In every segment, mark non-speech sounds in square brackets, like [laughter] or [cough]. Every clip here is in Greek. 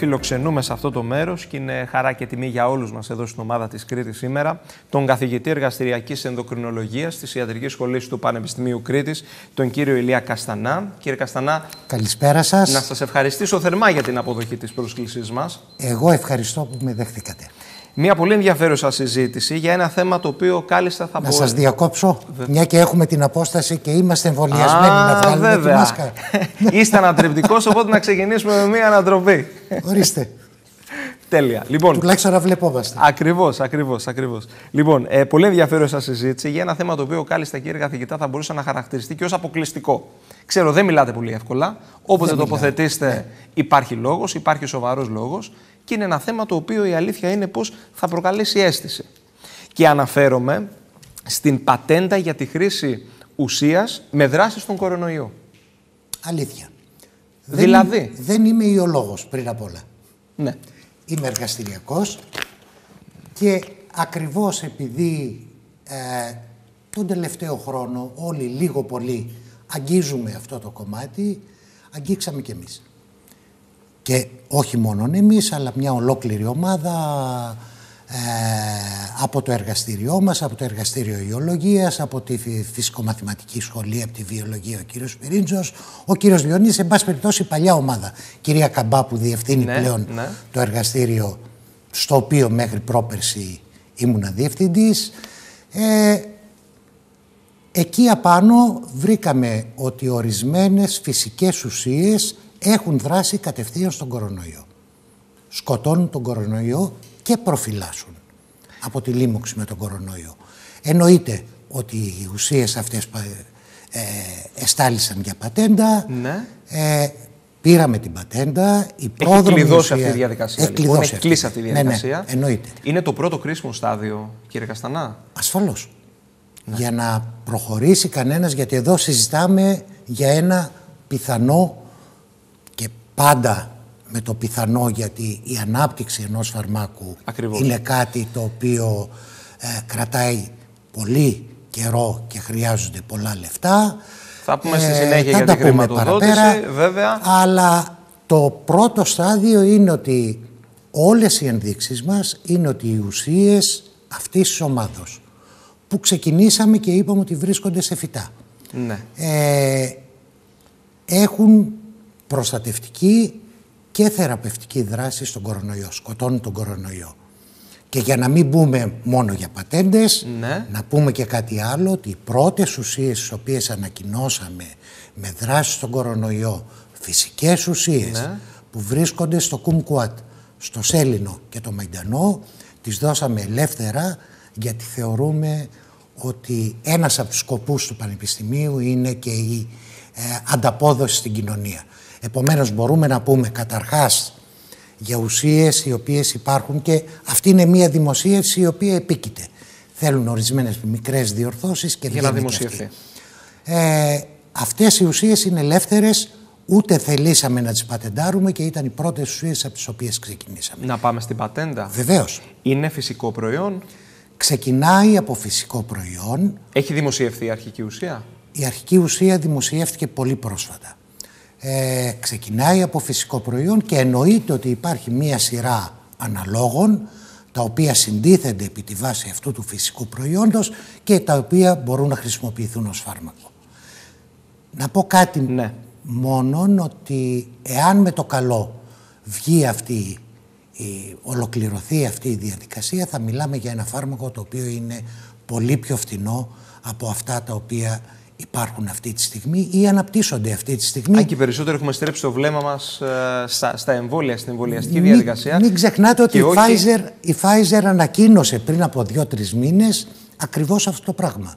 Φιλοξενούμε σε αυτό το μέρος και είναι χαρά και τιμή για όλους μας εδώ στην ομάδα της Κρήτης σήμερα τον καθηγητή εργαστηριακής ενδοκρινολογίας της Ιατρικής Σχολής του Πανεπιστημίου Κρήτης, τον κύριο Ηλία Καστανά. Κύριε Καστανά, καλησπέρα σας. Να σας ευχαριστήσω θερμά για την αποδοχή της πρόσκλησής μας. Εγώ ευχαριστώ που με δεχτήκατε. Μια πολύ ενδιαφέρουσα συζήτηση για ένα θέμα το οποίο κάλλιστα θα μπορούσε. Να σας διακόψω, μια και έχουμε την απόσταση και είμαστε εμβολιασμένοι να βγάλουμε βέβαια. τη μάσκα. [laughs] Είστε ανατρεπτικό, οπότε να ξεκινήσουμε με μια ανατροπή. Ορίστε. Τέλεια. Λοιπόν, Τουλάχιστον να βλεπόμαστε. Ακριβώς, ακριβώς. Ακριβώς. Λοιπόν, ε, πολύ ενδιαφέρουσα συζήτηση για ένα θέμα το οποίο κάλλιστα, κύριε καθηγητά, θα μπορούσε να χαρακτηριστεί και ως αποκλειστικό. Ξέρω, δεν μιλάτε πολύ εύκολα. Όποτε τοποθετήσετε, ναι. υπάρχει λόγος, υπάρχει σοβαρός λόγος και είναι ένα θέμα το οποίο η αλήθεια είναι πως θα προκαλέσει αίσθηση. Και αναφέρομαι στην πατέντα για τη χρήση ουσίας με δράση στον κορονοϊό. Αλήθεια. Δηλαδή; Δεν, δεν είμαι ιολόγος πριν απ' όλα. Ναι. Είμαι εργαστηριακός και ακριβώς επειδή ε, τον τελευταίο χρόνο όλοι λίγο πολύ αγγίζουμε αυτό το κομμάτι, αγγίξαμε κι εμείς. Και όχι μόνο εμείς, αλλά μια ολόκληρη ομάδα ε, από το εργαστήριό μας, από το εργαστήριο Ιολογίας, από τη φυσικομαθηματική σχολή, από τη βιολογία ο κύριος Σπυρίντζος, ο κύριος Διονύσης, εν πάση περιπτώσει η παλιά ομάδα. Κυρία Καμπά που διευθύνει ναι, πλέον ναι. το εργαστήριο στο οποίο μέχρι πρόπερση ήμουνα διευθυντής. Ε, εκεί απάνω βρήκαμε ότι ορισμένες φυσικές ουσίες έχουν δράσει κατευθείαν στον κορονοϊό. Σκοτώνουν τον κορονοϊό και προφυλάσσουν από τη λίμωξη με τον κορονοϊό. Εννοείται ότι οι ουσίες αυτές ε, εστάλησαν για πατέντα, ναι. ε, πήραμε την πατέντα, η πρόδρομη Έχει κλειδώσει αυτή η διαδικασία. Λοιπόν. Έχει κλείσει αυτή η διαδικασία. Ναι, ναι, εννοείται. Είναι το πρώτο κρίσιμο στάδιο, κύριε Καστανά. Ασφαλώς. Ναι. Για να προχωρήσει κανένας, γιατί εδώ συζητάμε για ένα πιθανό πάντα με το πιθανό γιατί η ανάπτυξη ενός φαρμάκου είναι κάτι το οποίο ε, κρατάει πολύ καιρό και χρειάζονται πολλά λεφτά. Θα πούμε στη συνέχεια ε, για την χρηματοδότηση, παραπέρα, βέβαια. Αλλά το πρώτο στάδιο είναι ότι όλες οι ενδείξεις μας είναι ότι οι ουσίες αυτής της ομάδος που ξεκινήσαμε και είπαμε ότι βρίσκονται σε φυτά ναι. ε, έχουν προστατευτική και θεραπευτική δράση στον κορονοϊό. Σκοτώνουν τον κορονοϊό. Και για να μην μπούμε μόνο για πατέντες, ναι. να πούμε και κάτι άλλο, ότι οι πρώτες ουσίες τις οποίες ανακοινώσαμε με δράση στον κορονοϊό, φυσικές ουσίες ναι. που βρίσκονται στο Κουμκουάτ, στο Σέλινο και το Μαϊντανό, τις δώσαμε ελεύθερα γιατί θεωρούμε ότι ένας από τους σκοπούς του Πανεπιστημίου είναι και η ε, ανταπόδοση στην κοινωνία. Επομένως μπορούμε να πούμε καταρχάς για ουσίες οι οποίες υπάρχουν και αυτή είναι μια δημοσίευση η οποία επίκειται. Θέλουν ορισμένες μικρές διορθώσεις και για να δημοσιευθεί. Ε, αυτές οι ουσίες είναι ελεύθερες, ούτε θελήσαμε να τις πατεντάρουμε και ήταν οι πρώτες ουσίες από τις οποίες ξεκινήσαμε. Να πάμε στην πατέντα. Βεβαίως. Είναι φυσικό προϊόν; Ξεκινάει από φυσικό προϊόν. Έχει δημοσιευθεί η αρχική ουσία; Η αρχική ουσία δημοσιεύτηκε πολύ πρόσφατα ε, ξεκινάει από φυσικό προϊόν και εννοείται ότι υπάρχει μία σειρά αναλόγων τα οποία συντίθενται επί τη βάση αυτού του φυσικού προϊόντος και τα οποία μπορούν να χρησιμοποιηθούν ως φάρμακο. Να πω κάτι ναι. μόνον ότι εάν με το καλό βγει αυτή η, ολοκληρωθεί αυτή η διαδικασία θα μιλάμε για ένα φάρμακο το οποίο είναι πολύ πιο φθηνό από αυτά τα οποία υπάρχουν αυτή τη στιγμή ή αναπτύσσονται αυτή τη στιγμή. Αν και περισσότερο έχουμε στρέψει το βλέμμα μας ε, στα, στα εμβόλια, στην εμβολιαστική διαδικασία. Μην ξεχνάτε ότι η, Pfizer, η Pfizer ανακοίνωσε πριν από δύο-τρεις μήνες ακριβώς αυτό το πράγμα.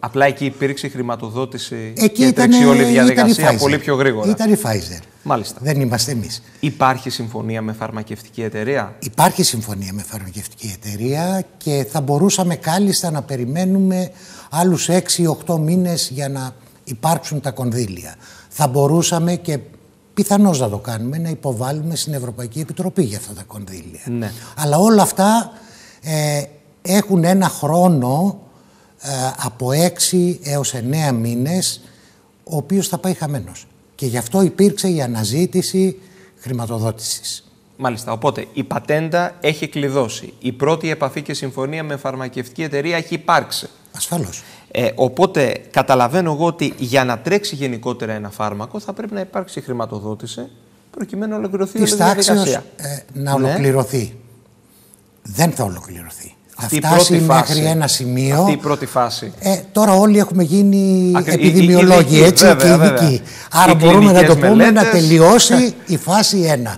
Απλά εκεί υπήρξε χρηματοδότηση εκεί και έτρεξε όλη η διαδικασία πολύ πιο γρήγορα. Ήταν η Pfizer. Μάλιστα. Δεν είμαστε εμείς. Υπάρχει συμφωνία με φαρμακευτική εταιρεία; Υπάρχει συμφωνία με φαρμακευτική εταιρεία και θα μπορούσαμε κάλλιστα να περιμένουμε άλλους 6-8 μήνες για να υπάρξουν τα κονδύλια. Θα μπορούσαμε και πιθανώς να το κάνουμε, να υποβάλουμε στην Ευρωπαϊκή Επιτροπή για αυτά τα κονδύλια. Ναι. Αλλά όλα αυτά ε, έχουν ένα χρόνο ε, από 6 έως 9 μήνες ο οποίος θα πάει χαμένος. Και γι' αυτό υπήρξε η αναζήτηση χρηματοδότησης. Μάλιστα. Οπότε η πατέντα έχει κλειδώσει. Η πρώτη επαφή και συμφωνία με φαρμακευτική εταιρεία έχει υπάρξει. Ασφαλώς. Ε, οπότε καταλαβαίνω εγώ ότι για να τρέξει γενικότερα ένα φάρμακο θα πρέπει να υπάρξει χρηματοδότηση προκειμένου να ολοκληρωθεί η διαδικασία. Ε, να ναι. ολοκληρωθεί. Δεν θα ολοκληρωθεί. Αυτή θα φτάσει μέχρι ένα σημείο. Αυτή η πρώτη φάση. Ε, τώρα όλοι έχουμε γίνει Ακρι... επιδημιολόγοι, έτσι, βέβαια, και ειδικοί. Άρα μπορούμε να το πούμε μελέτες... να τελειώσει η φάση 1.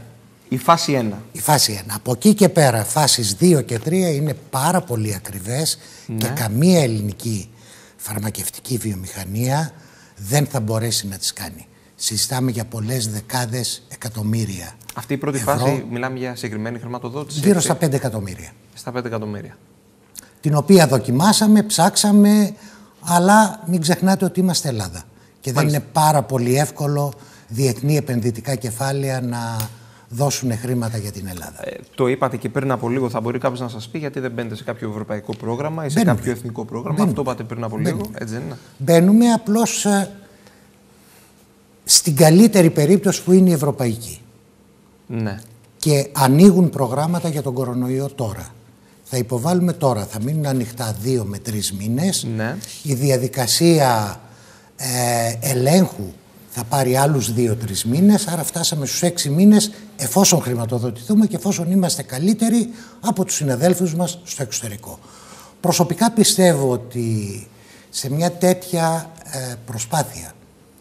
Η φάση 1. Η φάση 1. Από εκεί και πέρα, φάσεις 2 και 3 είναι πάρα πολύ ακριβές ναι. και καμία ελληνική φαρμακευτική βιομηχανία δεν θα μπορέσει να τις κάνει. Συζητάμε για πολλές δεκάδες εκατομμύρια. Αυτή η πρώτη ευρώ, φάση μιλάμε για συγκεκριμένη χρηματοδότηση. Γύρω στα 5 εκατομμύρια. Στα 5 εκατομμύρια. Την οποία δοκιμάσαμε, ψάξαμε, αλλά μην ξεχνάτε ότι είμαστε Ελλάδα. Και δεν είναι πάρα πολύ εύκολο διεθνή επενδυτικά κεφάλαια να δώσουν χρήματα για την Ελλάδα. Ε, το είπατε και πριν από λίγο, θα μπορεί κάποιος να σας πει γιατί δεν μπαίνετε σε κάποιο ευρωπαϊκό πρόγραμμα ή σε Μπαίνουμε. κάποιο εθνικό πρόγραμμα. Μπαίνουμε. Αυτό είπατε πριν από λίγο, έτσι δεν είναι. Μπαίνουμε απλώς ε, στην καλύτερη περίπτωση που είναι η ευρωπαϊκή. Ναι. Και ανοίγουν προγράμματα για τον κορονοϊό τώρα. Θα υποβάλουμε τώρα, θα μείνουν ανοιχτά δύο με τρεις μήνες. Ναι. Η διαδικασία ε, ελέγχου θα πάρει άλλους δύο-τρεις μήνες, άρα φτάσαμε στους έξι μήνες εφόσον χρηματοδοτηθούμε και εφόσον είμαστε καλύτεροι από τους συναδέλφους μας στο εξωτερικό. Προσωπικά πιστεύω ότι σε μια τέτοια ε, προσπάθεια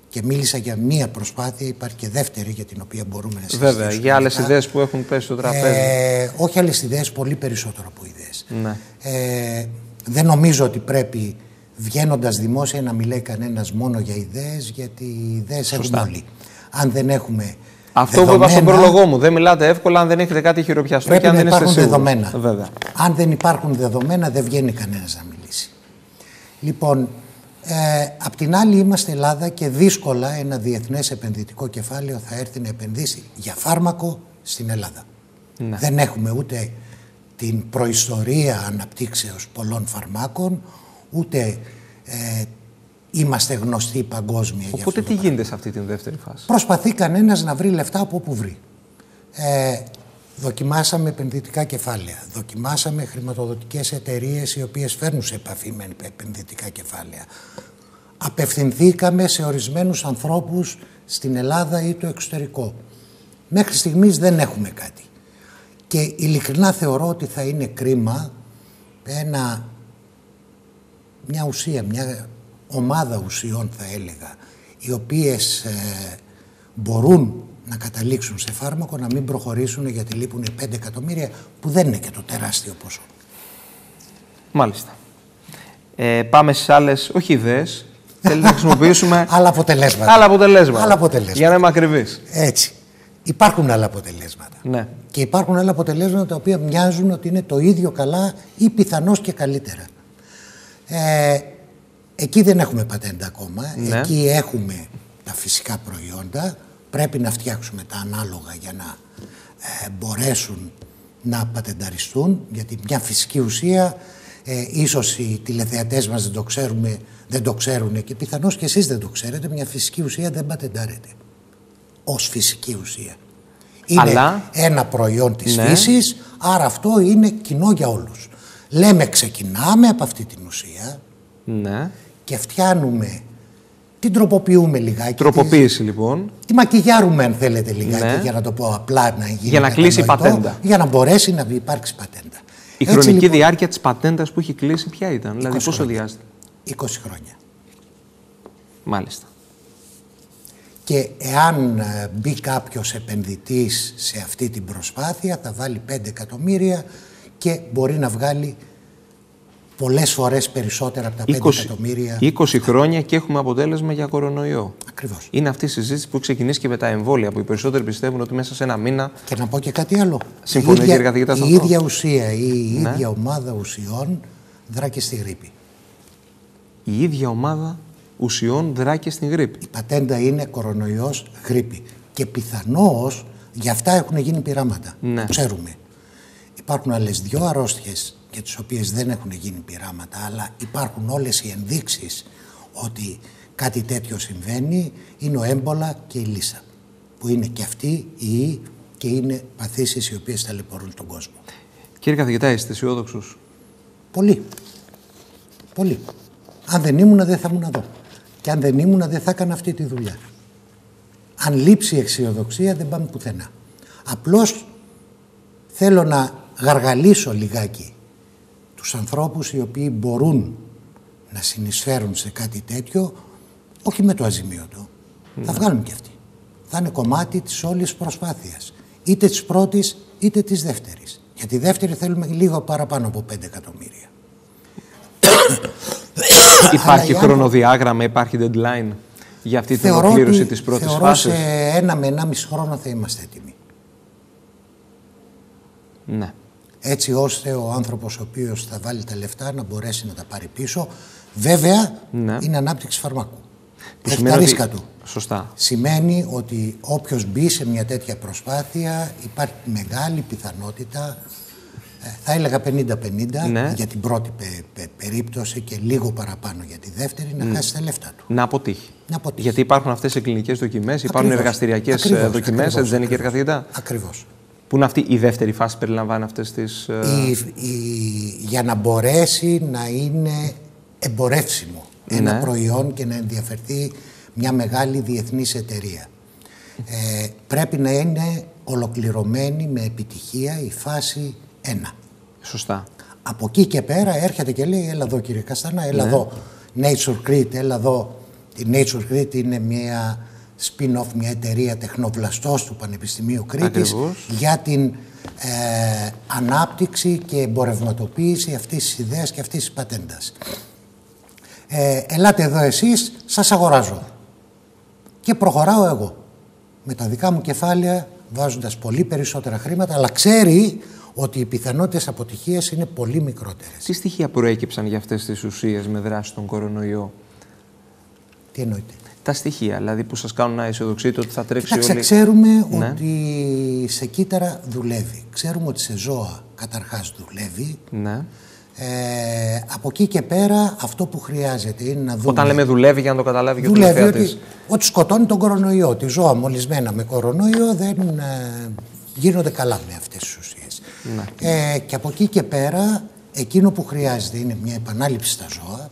και μίλησα για μία προσπάθεια, υπάρχει και δεύτερη για την οποία μπορούμε να συζητήσουμε. Βέβαια, για άλλες ιδέες που έχουν πέσει στο τραπέζι. Ε, όχι άλλες ιδέες, πολύ περισσότερο από ιδέες. Ναι. Ε, δεν νομίζω ότι πρέπει βγαίνοντας δημόσια να μιλάει κανένας μόνο για ιδέες, γιατί οι ιδέε έχουμε όλοι. Αν δεν έχουμε. Αυτό δεδομένα, που είπα στον πρόλογό μου. Δεν μιλάτε εύκολα αν δεν έχετε κάτι χειροπιαστό και αν δεν υπάρχουν είστε δεδομένα. Βέβαια. Αν δεν υπάρχουν δεδομένα, δεν βγαίνει κανένας να μιλήσει. Λοιπόν, ε, απ' την άλλη είμαστε Ελλάδα και δύσκολα ένα διεθνές επενδυτικό κεφάλαιο θα έρθει να επενδύσει για φάρμακο στην Ελλάδα. Ναι. Δεν έχουμε ούτε την προϊστορία αναπτύξεως πολλών φαρμάκων, ούτε ε, είμαστε γνωστοί παγκόσμια Οπότε για αυτό τι γίνεται σε αυτή την δεύτερη φάση; Προσπαθεί κανένας να βρει λεφτά από όπου βρει. Ε, Δοκιμάσαμε επενδυτικά κεφάλαια. Δοκιμάσαμε χρηματοδοτικές εταιρείες οι οποίες φέρνουν σε επαφή με επενδυτικά κεφάλαια. Απευθυνθήκαμε σε ορισμένους ανθρώπους στην Ελλάδα ή το εξωτερικό. Μέχρι στιγμής δεν έχουμε κάτι. Και ειλικρινά θεωρώ ότι θα είναι κρίμα ένα, μια ουσία, μια ομάδα ουσιών θα έλεγα, οι οποίες ε, μπορούν να καταλήξουν σε φάρμακο, να μην προχωρήσουν γιατί λείπουν 5 εκατομμύρια, που δεν είναι και το τεράστιο ποσό. Μάλιστα. Ε, πάμε στις άλλες, όχι ιδέες. [laughs] Θέλεις να χρησιμοποιήσουμε. άλλα αποτελέσματα. Άλλα αποτελέσματα. Άλλα αποτελέσματα. Για να είμαι ακριβής. Έτσι. Υπάρχουν άλλα αποτελέσματα. Ναι. Και υπάρχουν άλλα αποτελέσματα τα οποία μοιάζουν ότι είναι το ίδιο καλά ή πιθανώς και καλύτερα. Ε, εκεί δεν έχουμε πατέντα ακόμα. Ναι. Εκεί έχουμε τα φυσικά προϊόντα πρέπει να φτιάξουμε τα ανάλογα για να ε, μπορέσουν να πατενταριστούν γιατί μια φυσική ουσία ε, ίσως οι τηλεθεατές μας δεν το, ξέρουμε, δεν το ξέρουν και πιθανώς και εσείς δεν το ξέρετε μια φυσική ουσία δεν πατεντάρεται ως φυσική ουσία. Είναι ένα προϊόν της ναι. φύσης, άρα αυτό είναι κοινό για όλους. Λέμε ξεκινάμε από αυτή την ουσία ναι. και φτιάνουμε την τροποποιούμε λιγάκι. Τροποποίηση λοιπόν. Τη μακιγιάρουμε, αν θέλετε, λιγάκι, ναι. για να το πω απλά να γίνει. Για να κλείσει η πατέντα. Για να μπορέσει να υπάρξει πατέντα. Η Έτσι, χρονική λοιπόν, διάρκεια της πατέντας που έχει κλείσει, ποια ήταν, δηλαδή πόσο διάστημα. 20 χρόνια. Μάλιστα. Και εάν ε, μπει κάποιος επενδυτής σε αυτή την προσπάθεια, θα βάλει 5 εκατομμύρια και μπορεί να βγάλει πολλές φορές περισσότερα από τα 5 20, εκατομμύρια. 20 χρόνια και έχουμε αποτέλεσμα για κορονοϊό. Ακριβώς. Είναι αυτή η συζήτηση που ξεκινήσει και με τα εμβόλια, που οι περισσότεροι πιστεύουν ότι μέσα σε ένα μήνα. Και να πω και κάτι άλλο. Συμφωνώ, κύριε καθηγητά, Η ίδια ουσία ή η ναι. ίδια ομάδα ουσιών δρά και στη γρήπη. Η ίδια ομάδα ουσιών δρά και στην γρήπη. Η πατέντα είναι κορονοϊός γρήπη. Και πιθανώς γι' αυτά έχουν γίνει πειράματα. Ναι. ξέρουμε. Υπάρχουν άλλες δύο αρρώστιες για τις οποίες δεν έχουν γίνει πειράματα, αλλά υπάρχουν όλες οι ενδείξεις ότι κάτι τέτοιο συμβαίνει, είναι ο έμπολα και η λύσα, που είναι και αυτή η και είναι παθήσεις οι οποίες ταλαιπωρούν τον κόσμο. Κύριε καθηγητά, είστε αισιόδοξος; Πολύ. Πολύ. Αν δεν ήμουνα δεν θα ήμουν εδώ. Και αν δεν ήμουνα δεν θα έκανα αυτή τη δουλειά. Αν λείψει η αισιοδοξία δεν πάμε πουθενά. Απλώς θέλω να γαργαλίσω λιγάκι τους ανθρώπους οι οποίοι μπορούν να συνεισφέρουν σε κάτι τέτοιο, όχι με το αζημίωτο. Θα βγάλουν και αυτοί. Θα είναι κομμάτι της όλης προσπάθειας. Είτε της πρώτης είτε της δεύτερης. Για τη δεύτερη θέλουμε λίγο παραπάνω από 5 εκατομμύρια. [coughs] Υπάρχει χρονοδιάγραμμα, υπάρχει deadline για αυτή την ολοκλήρωση της πρώτης θεωρώ φάσης; σε ένα με ένα μισό χρόνο θα είμαστε έτοιμοι. Ναι. Έτσι ώστε ο άνθρωπος ο οποίος θα βάλει τα λεφτά να μπορέσει να τα πάρει πίσω. Βέβαια Ναι. είναι ανάπτυξη φαρμάκου. Που Έχει σημαίνει τα ότι- ρίσκα του. Σωστά. Σημαίνει ότι όποιος μπει σε μια τέτοια προσπάθεια υπάρχει μεγάλη πιθανότητα, ε, θα έλεγα 50-50 Ναι. για την πρώτη πε- πε- περίπτωση και λίγο παραπάνω για τη δεύτερη, να χάσει τα λεφτά του. Να αποτύχει. Να αποτύχει. Γιατί υπάρχουν αυτές οι κλινικές δοκιμές, υπάρχουν Ακριβώς. εργαστηριακές Ακριβώς, δοκιμές, ακριβώς, έτσι δεν είναι κύριε ακριβώς. καθηγητά; Ακριβώς. Που είναι αυτή η δεύτερη φάση που περιλαμβάνει αυτές τις. Η- η- για να μπορέσει να είναι εμπορεύσιμο ένα Ναι. προϊόν και να ενδιαφερθεί μια μεγάλη διεθνής εταιρεία. Ε, πρέπει να είναι ολοκληρωμένη με επιτυχία η φάση 1. Σωστά. Από εκεί και πέρα έρχεται και λέει έλα εδώ κύριε Καστανά, έλα εδώ Nature Crete, έλα εδώ. Η Nature Crete είναι μια spin-off, μια εταιρεία τεχνοβλαστός του Πανεπιστημίου Κρήτης Ακριβώς. για την ε, ανάπτυξη και εμπορευματοποίηση αυτής της ιδέας και αυτής της πατέντας. Ε, ελάτε εδώ εσείς, σας αγοράζω. Και προχωράω εγώ. Με τα δικά μου κεφάλαια, βάζοντας πολύ περισσότερα χρήματα, αλλά ξέρει ότι οι πιθανότητες αποτυχίας είναι πολύ μικρότερες. Τι στοιχεία προέκυψαν για αυτές τις ουσίες με δράση στον κορονοϊό; Τι εννοείται; Τα στοιχεία, δηλαδή που σας κάνουν να αισιοδοξείτε ότι θα τρέξει Κοιτάξτε, όλη. ξέρουμε Ναι. ότι σε κύτταρα δουλεύει. Ξέρουμε ότι σε ζώα καταρχάς δουλεύει. Ναι. Ε, από εκεί και πέρα αυτό που χρειάζεται είναι να δούμε... Όταν λέμε δουλεύει, για να το καταλάβει και ο δουλεύει τηλεθεατής. ότι, ότι σκοτώνει τον κορονοϊό. Ότι ζώα μολυσμένα με κορονοϊό δεν ε, γίνονται καλά με αυτές τις ουσίες. Ναι. Ε, και από εκεί και πέρα εκείνο που χρειάζεται είναι μια επανάληψη στα ζώα,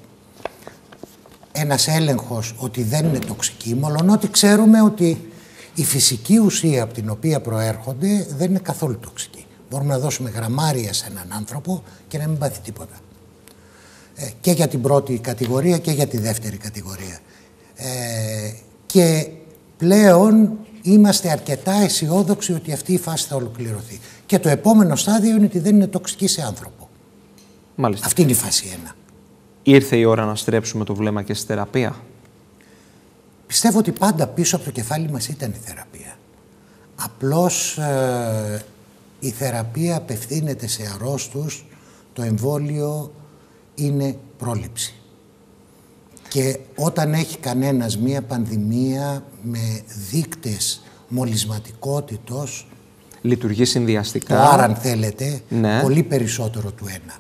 ένας έλεγχος ότι δεν είναι τοξική, μόλον ότι ξέρουμε ότι η φυσική ουσία από την οποία προέρχονται δεν είναι καθόλου τοξική. Μπορούμε να δώσουμε γραμμάρια σε έναν άνθρωπο και να μην πάθει τίποτα. Ε, και για την πρώτη κατηγορία και για τη δεύτερη κατηγορία. Ε, και πλέον είμαστε αρκετά αισιόδοξοι ότι αυτή η φάση θα ολοκληρωθεί. Και το επόμενο στάδιο είναι ότι δεν είναι τοξική σε άνθρωπο. Μάλιστα. Αυτή είναι η φάση 1. Ήρθε η ώρα να στρέψουμε το βλέμμα και στη θεραπεία; Πιστεύω ότι πάντα πίσω από το κεφάλι μας ήταν η θεραπεία. Απλώς ε, η θεραπεία απευθύνεται σε αρρώστους, το εμβόλιο είναι πρόληψη. Και όταν έχει κανένας μία πανδημία με δείκτες μολυσματικότητος, Λειτουργεί το συνδυαστικά. άρα αν θέλετε, Ναι. πολύ περισσότερο του ένα.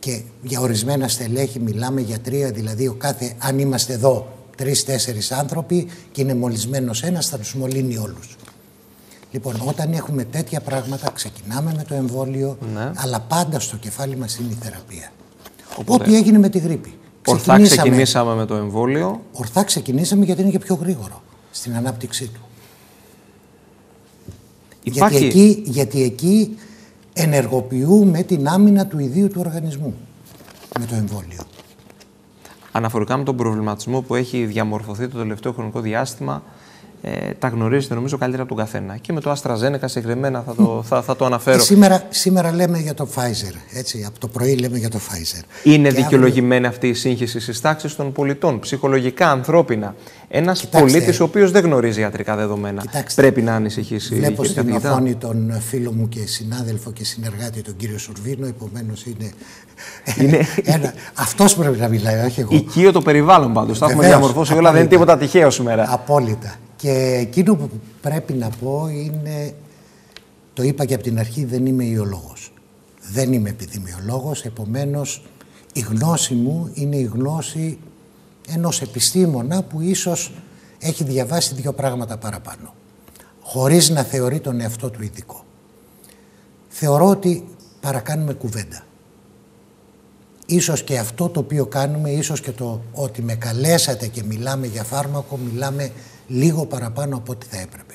Και για ορισμένα στελέχη μιλάμε για τρία, δηλαδή ο κάθε, αν είμαστε εδώ τρεις-τέσσερις άνθρωποι και είναι μολυσμένος ένας, θα τους μολύνει όλους. Λοιπόν, όταν έχουμε τέτοια πράγματα, ξεκινάμε με το εμβόλιο, Ναι. αλλά πάντα στο κεφάλι μας είναι η θεραπεία. Οπότε, Ό,τι έγινε με τη γρήπη. Ορθά ξεκινήσαμε με το εμβόλιο. Ορθά ξεκινήσαμε γιατί είναι και πιο γρήγορο στην ανάπτυξή του. Υπάρχει... Γιατί, εκεί, γιατί εκεί ενεργοποιούμε την άμυνα του ιδίου του οργανισμού με το εμβόλιο. Αναφορικά με τον προβληματισμό που έχει διαμορφωθεί το τελευταίο χρονικό διάστημα, ε, τα γνωρίζετε νομίζω καλύτερα από τον καθένα. Και με το AstraZeneca συγκεκριμένα θα το, θα, θα το αναφέρω. Και σήμερα, σήμερα λέμε για το Pfizer, έτσι, από το πρωί λέμε για το Pfizer. Είναι Και δικαιολογημένη αυτή η σύγχυση στις τάξεις των πολιτών, ψυχολογικά, ανθρώπινα. Ένας Κοιτάξτε. πολίτης ο οποίος δεν γνωρίζει ιατρικά δεδομένα Κοιτάξτε. πρέπει να ανησυχήσει. Βλέπω κύριε στην καθηγητά. οθόνη τον φίλο μου και συνάδελφο και συνεργάτη τον κύριο Σουρβίνο, επομένως είναι. Είναι- [laughs] Ένα... Αυτός πρέπει να μιλάει, όχι εγώ. Οικείο το περιβάλλον πάντως. Τα έχουμε Βεβαίως, διαμορφώσει όλα, δεν είναι απόλυτα. τίποτα τυχαίο σήμερα. Απόλυτα. Και εκείνο που πρέπει να πω είναι, το είπα και από την αρχή, δεν είμαι ιολόγος. Δεν είμαι επιδημιολόγος, επομένως η γνώση μου είναι η γνώση ενός επιστήμονα που ίσως έχει διαβάσει δύο πράγματα παραπάνω. χωρίς να θεωρεί τον εαυτό του ειδικό. Θεωρώ ότι παρακάνουμε κουβέντα. Ίσως και αυτό το οποίο κάνουμε, ίσως και το ότι με καλέσατε και μιλάμε για φάρμακο, μιλάμε λίγο παραπάνω από ό,τι θα έπρεπε.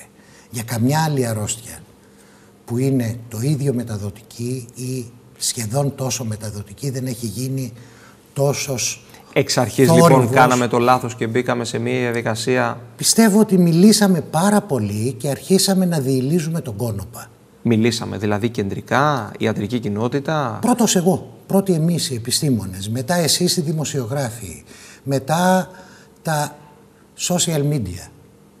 Για καμιά άλλη αρρώστια που είναι το ίδιο μεταδοτική ή σχεδόν τόσο μεταδοτική δεν έχει γίνει τόσος Εξ αρχής λοιπόν κάναμε το λάθος και μπήκαμε σε μια διαδικασία... Πιστεύω ότι μιλήσαμε πάρα πολύ και αρχίσαμε να διηλίζουμε τον κόνοπα. Μιλήσαμε, δηλαδή κεντρικά, ιατρική κοινότητα. Πρώτος εγώ, πρώτοι εμείς οι επιστήμονες, μετά εσείς οι δημοσιογράφοι, μετά τα social media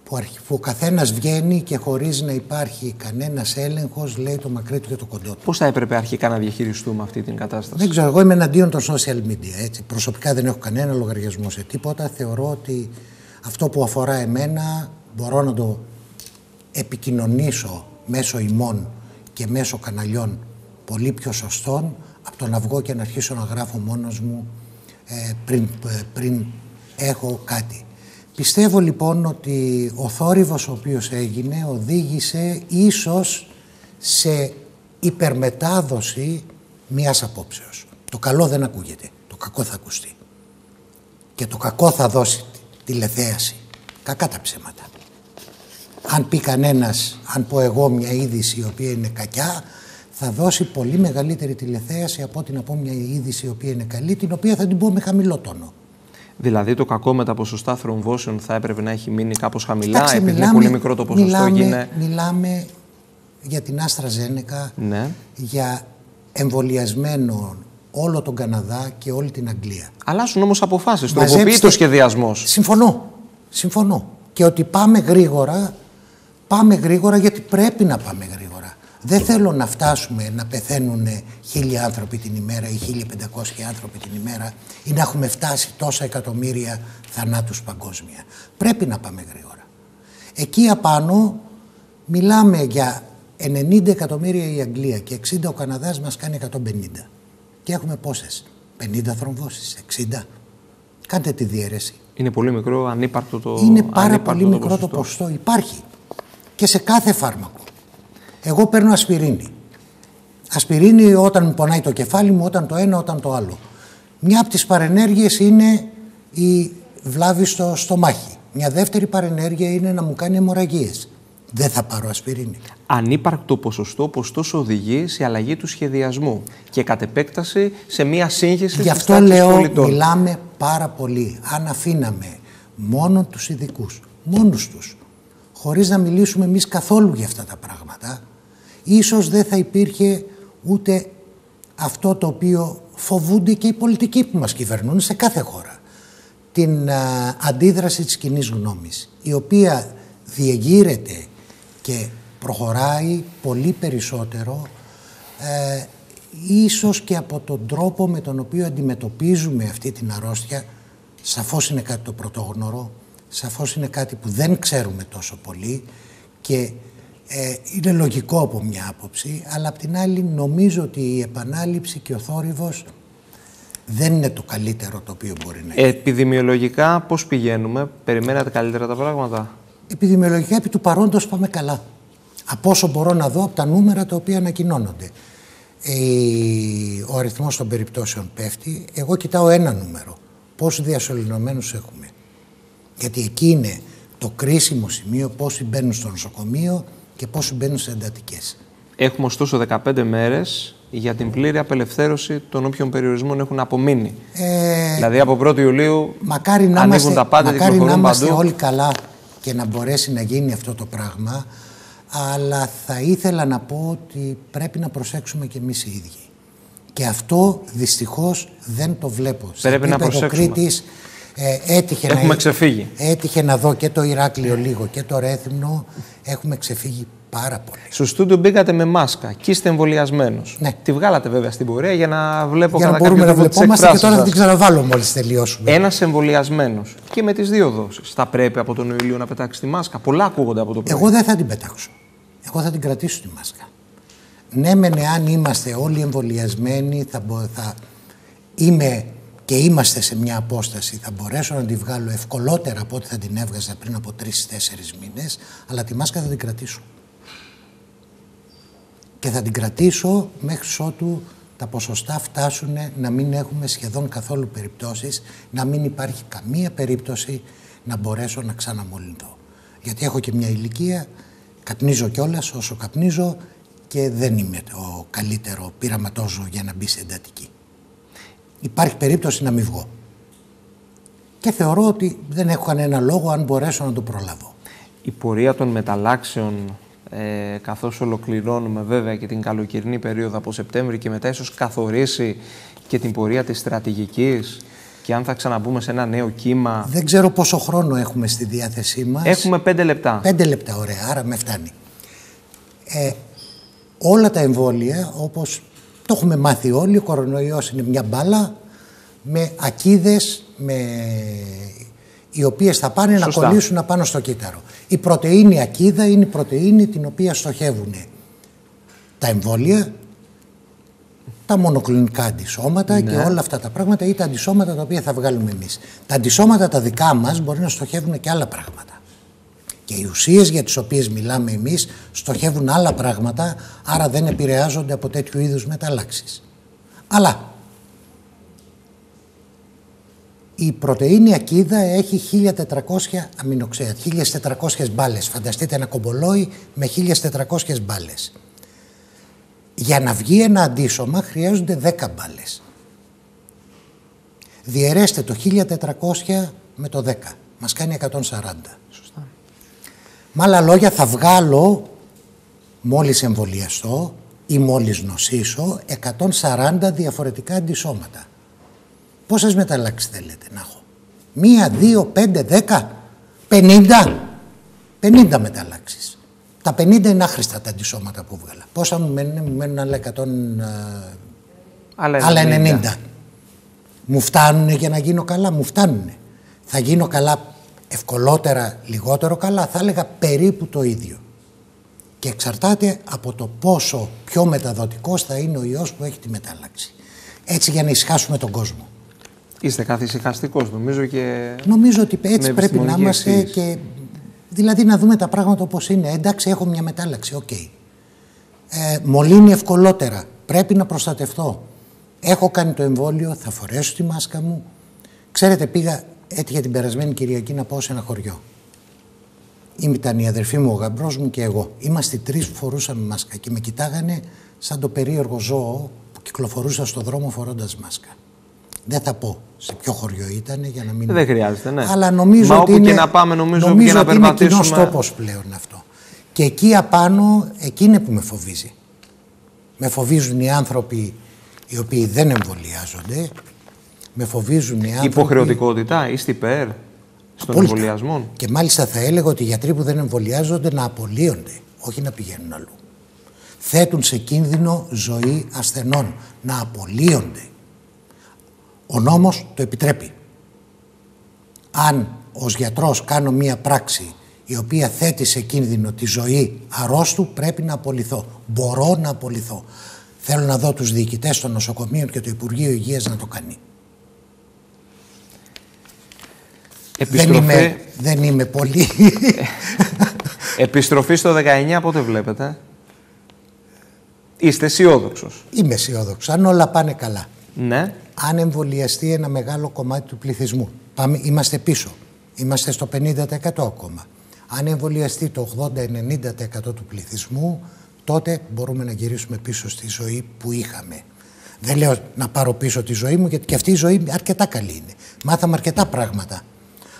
που, ο καθένας βγαίνει και χωρίς να υπάρχει κανένας έλεγχος λέει το μακρύ του και το κοντό του. Πώς θα έπρεπε αρχικά να διαχειριστούμε αυτή την κατάσταση; Δεν ξέρω. Εγώ είμαι εναντίον των social media. Έτσι. Προσωπικά δεν έχω κανένα λογαριασμό σε τίποτα. Θεωρώ ότι αυτό που αφορά εμένα μπορώ να το επικοινωνήσω μέσω ημών και μέσω καναλιών πολύ πιο σωστών από το να βγω και να αρχίσω να γράφω μόνος μου ε, πριν, ε, πριν έχω κάτι. Πιστεύω λοιπόν ότι ο θόρυβος ο οποίος έγινε οδήγησε ίσως σε υπερμετάδοση μιας απόψεως. Το καλό δεν ακούγεται, το κακό θα ακουστεί. Και το κακό θα δώσει τηλεθέαση. Κακά τα ψέματα. Αν πει κανένας, αν πω εγώ μια είδηση η οποία είναι κακιά, θα δώσει πολύ μεγαλύτερη τηλεθέαση από ότι να πω μια είδηση η οποία είναι καλή, την οποία θα την πω με χαμηλό τόνο. Δηλαδή το κακό με τα ποσοστά θρομβώσεων θα έπρεπε να έχει μείνει κάπως χαμηλά, Άξε, επειδή μιλάμε, είναι πολύ μικρό το ποσοστό. Μιλάμε, γίνε... μιλάμε για την Άστρα Ζένεκα, ναι. για εμβολιασμένο όλο τον Καναδά και όλη την Αγγλία. Αλλάσουν όμως αποφάσεις, τροποποιεί το σχεδιασμός. Συμφωνώ, συμφωνώ. Και ότι πάμε γρήγορα, πάμε γρήγορα γιατί πρέπει να πάμε γρήγορα. Δεν θέλω να φτάσουμε να πεθαίνουν χίλια άνθρωποι την ημέρα ή 1500 άνθρωποι την ημέρα ή να έχουμε φτάσει τόσα εκατομμύρια θανάτους παγκόσμια. Πρέπει να πάμε γρήγορα. Εκεί απάνω μιλάμε για 90 εκατομμύρια η Αγγλία και 60 ο Καναδάς μας κάνει 150. Και έχουμε πόσες, 50 θρομβώσεις, 60. Κάντε τη διαίρεση. Είναι πολύ μικρό, ανύπαρκτο το Είναι πάρα πολύ μικρό το ποσοστό. Υπάρχει. Και σε κάθε φάρμακο. Εγώ παίρνω ασπιρίνη. Ασπιρίνη όταν μου πονάει το κεφάλι μου, όταν το ένα, όταν το άλλο. Μια από τις παρενέργειες είναι η βλάβη στο στομάχι. Μια δεύτερη παρενέργεια είναι να μου κάνει αιμορραγίες. Δεν θα πάρω ασπιρίνη. Ανύπαρκτο ποσοστό, τόσο οδηγεί σε αλλαγή του σχεδιασμού και κατ' επέκταση σε μια σύγχυση Γι' αυτό λέω, μιλάμε πάρα πολύ. Αν αφήναμε μόνο τους ειδικούς, μόνους τους, χωρίς να μιλήσουμε εμείς καθόλου για αυτά τα πράγματα, ίσως δεν θα υπήρχε ούτε αυτό το οποίο φοβούνται και οι πολιτικοί που μας κυβερνούν σε κάθε χώρα. Την αντίδραση της κοινή γνώμης, η οποία διεγείρεται και προχωράει πολύ περισσότερο ε, ίσως και από τον τρόπο με τον οποίο αντιμετωπίζουμε αυτή την αρρώστια σαφώς είναι κάτι το πρωτόγνωρο σαφώς είναι κάτι που δεν ξέρουμε τόσο πολύ και ε, είναι λογικό από μια άποψη, αλλά απ' την άλλη νομίζω ότι η επανάληψη και ο θόρυβος δεν είναι το καλύτερο το οποίο μπορεί να είναι. Επιδημιολογικά πώς πηγαίνουμε, περιμένατε καλύτερα τα πράγματα; Επιδημιολογικά επί του παρόντος πάμε καλά. Από όσο μπορώ να δω από τα νούμερα τα οποία ανακοινώνονται. Ε, ο αριθμός των περιπτώσεων πέφτει. Εγώ κοιτάω ένα νούμερο. Πόσους διασωληνωμένους έχουμε. Γιατί εκεί είναι το κρίσιμο σημείο πόσοι μπαίνουν στο νοσοκομείο και πόσοι μπαίνουν σε εντατικές. Έχουμε ωστόσο 15 μέρες για την πλήρη απελευθέρωση των όποιων περιορισμών έχουν απομείνει. Ε, δηλαδή από 1η Ιουλίου μακάρι να ανοίγουν τα πάντα και Μακάρι να είμαστε όλοι καλά και να μπορέσει να γίνει αυτό το πράγμα. Αλλά θα ήθελα να πω ότι πρέπει να προσέξουμε και εμείς οι ίδιοι. Και αυτό δυστυχώς δεν το βλέπω. Πρέπει να προσέξουμε. Κρήτης, ε, έτυχε, Έχουμε να, ξεφύγει. έτυχε να δω και το Ηράκλειο λίγο και το Ρέθυμνο. Έχουμε ξεφύγει πάρα πολύ. Στο στούντιο μπήκατε με μάσκα και είστε εμβολιασμένος. Ναι. Τη βγάλατε βέβαια στην πορεία για να βλέπω για να μπορούμε να βλεπόμαστε και τώρα θα την ξαναβάλω μόλις τελειώσουμε. Ένας εμβολιασμένος και με τις δύο δόσεις. Θα πρέπει από τον Ιουλίο να πετάξεις τη μάσκα; Πολλά ακούγονται από το πρωί. Εγώ δεν θα την πετάξω. Εγώ θα την κρατήσω τη μάσκα. Ναι, μεν εάν είμαστε όλοι εμβολιασμένοι, θα, θα είμαι και είμαστε σε μια απόσταση, θα μπορέσω να τη βγάλω ευκολότερα από ό,τι θα την έβγαζα πριν από τρει-τέσσερι μήνες, αλλά τη μάσκα θα την κρατήσω. Και θα την κρατήσω μέχρι ότου τα ποσοστά φτάσουν να μην έχουμε σχεδόν καθόλου περιπτώσεις, να μην υπάρχει καμία περίπτωση να μπορέσω να ξαναμολυνθώ. Γιατί έχω και μια ηλικία, καπνίζω κιόλας όσο καπνίζω και δεν είμαι το καλύτερο πειραματόζω για να μπει σε εντατική. Υπάρχει περίπτωση να μην βγω. Και θεωρώ ότι δεν έχω κανένα λόγο αν μπορέσω να το προλάβω. Η πορεία των μεταλλάξεων ε, καθώς ολοκληρώνουμε βέβαια και την καλοκαιρινή περίοδο από Σεπτέμβρη και μετά ίσως καθορίσει και την πορεία της στρατηγικής και αν θα ξαναμπούμε σε ένα νέο κύμα. Δεν ξέρω πόσο χρόνο έχουμε στη διάθεσή μας. Έχουμε πέντε λεπτά. Πέντε λεπτά, ωραία, άρα με φτάνει. Ε, όλα τα εμβόλια, όπως το έχουμε μάθει όλοι, ο κορονοϊός είναι μια μπάλα με ακίδες, με... οι οποίες θα πάνε να κολλήσουν πάνω στο κύτταρο. Η πρωτεΐνη ακίδα είναι η πρωτεΐνη την οποία στοχεύουν τα εμβόλια, τα μονοκλινικά αντισώματα και ναι. όλα αυτά τα πράγματα ή τα αντισώματα τα οποία θα βγάλουμε εμείς. Τα αντισώματα τα δικά μας μπορεί να στοχεύουν και άλλα πράγματα. Και οι ουσίες για τις οποίες μιλάμε εμείς στοχεύουν άλλα πράγματα, άρα δεν επηρεάζονται από τέτοιου είδους μεταλλάξεις. Αλλά η πρωτεΐνη ακίδα έχει 1400 αμινοξέα, 1400 μπάλες. Φανταστείτε ένα κομπολόι με 1400 μπάλες. Για να βγει ένα αντίσωμα χρειάζονται 10 μπάλες. Διαιρέστε το 1400 με το 10. Μας κάνει 140. Σωστά. Με άλλα λόγια θα βγάλω μόλις εμβολιαστώ ή μόλις νοσήσω 140 διαφορετικά αντισώματα. Πόσες μεταλλάξεις θέλετε να έχω; Μία, δύο, πέντε, δέκα, πενήντα. Πενήντα μεταλλάξεις. Τα πενήντα είναι άχρηστα τα αντισώματα που βγάλα. Πόσα μου μένουν, μου μένουν άλλα εκατόν... Άλλα 90. άλλα 90. Μου φτάνουν για να γίνω καλά, μου φτάνουν. Θα γίνω καλά ευκολότερα, λιγότερο καλά, θα έλεγα περίπου το ίδιο. Και εξαρτάται από το πόσο πιο μεταδοτικός θα είναι ο ιός που έχει τη μετάλλαξη. Έτσι για να ησυχάσουμε τον κόσμο. Είστε καθησυχαστικός, νομίζω και. Νομίζω ότι έτσι πρέπει να είμαστε και. Δηλαδή να δούμε τα πράγματα όπως είναι. Εντάξει, έχω μια μετάλλαξη. OK. Okay. Ε, μολύνει ευκολότερα. Πρέπει να προστατευτώ. Έχω κάνει το εμβόλιο, θα φορέσω τη μάσκα μου. Ξέρετε, πήγα έτυχε την περασμένη Κυριακή να πάω σε ένα χωριό. Ήταν η αδερφή μου, ο γαμπρός μου και εγώ. Είμαστε τρεις που φορούσαμε μάσκα και με κοιτάγανε σαν το περίεργο ζώο που κυκλοφορούσα στο δρόμο φορώντας μάσκα. Δεν θα πω σε ποιο χωριό ήταν για να μην. Δεν χρειάζεται, ναι. Αλλά νομίζω Μα ότι όπου είναι, και να πάμε, νομίζω, νομίζω να ότι είναι κοινός τόπος πλέον αυτό. Και εκεί απάνω, εκεί είναι που με φοβίζει. Με φοβίζουν οι άνθρωποι οι οποίοι δεν εμβολιάζονται. Με φοβίζουν οι άνθρωποι. Υποχρεωτικότητα, είστε υπέρ στον εμβολιασμό. Και μάλιστα θα έλεγα ότι οι γιατροί που δεν εμβολιάζονται να απολύονται, όχι να πηγαίνουν αλλού. Θέτουν σε κίνδυνο ζωή ασθενών. Να απολύονται. Ο νόμος το επιτρέπει. Αν ως γιατρός κάνω μία πράξη η οποία θέτει σε κίνδυνο τη ζωή αρρώστου, πρέπει να απολυθώ. Μπορώ να απολυθώ. Θέλω να δω τους διοικητές των νοσοκομείων και το Υπουργείο Υγείας να το κάνει. Δεν, είμαι, δεν είμαι πολύ. [laughs] Επιστροφή στο 19 πότε βλέπετε; Είστε αισιόδοξος. Είμαι αισιόδοξος. Αν όλα πάνε καλά. Ναι αν εμβολιαστεί ένα μεγάλο κομμάτι του πληθυσμού. Πάμε, είμαστε πίσω. Είμαστε στο 50% ακόμα. Αν εμβολιαστεί το 80-90% του πληθυσμού, τότε μπορούμε να γυρίσουμε πίσω στη ζωή που είχαμε. Δεν λέω να πάρω πίσω τη ζωή μου, γιατί και αυτή η ζωή αρκετά καλή είναι. Μάθαμε αρκετά πράγματα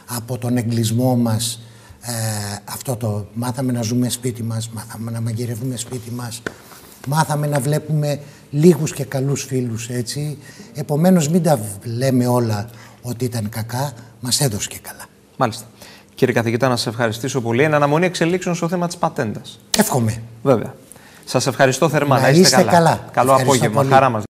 από τον εγκλισμό μας, ε, αυτό το μάθαμε να ζούμε σπίτι μας, μάθαμε να μαγειρεύουμε σπίτι μας, μάθαμε να βλέπουμε λίγους και καλούς φίλους έτσι. Επομένως μην τα λέμε όλα ότι ήταν κακά, μας έδωσε και καλά. Μάλιστα. Κύριε καθηγητά, να σας ευχαριστήσω πολύ. Εν αναμονή εξελίξεων στο θέμα της πατέντας. Εύχομαι. Βέβαια. Σας ευχαριστώ θερμά. Να, είστε, καλά. καλά. Καλό απόγευμα. Χαρά μας